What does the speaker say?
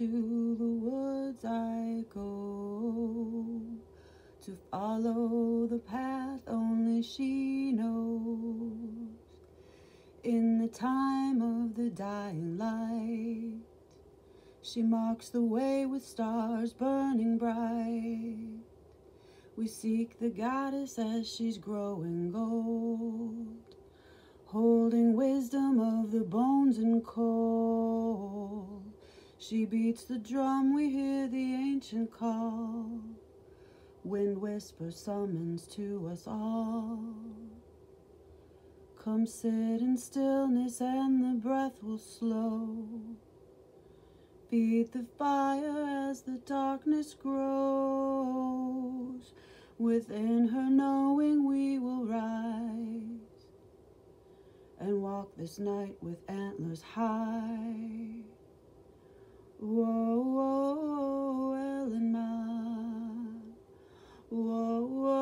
into the woods I go to follow the path only she knows. In the time of the dying light, she marks the way with stars burning bright. We seek the goddess as she's growing gold, holding wisdom of the bones and cold. She beats the drum, we hear the ancient call. Wind whispers summons to us all. Come sit in stillness and the breath will slow. Feed the fire as the darkness grows. Within her knowing we will rise and walk this night with antlers high. whoa, whoa.